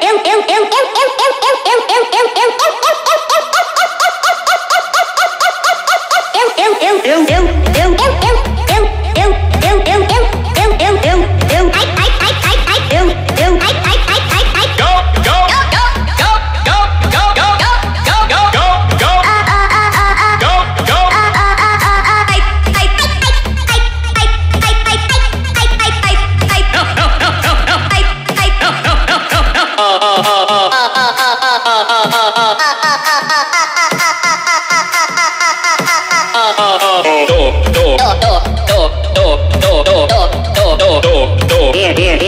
eu, eu, eu, eu, eu, do, do, do, do, do,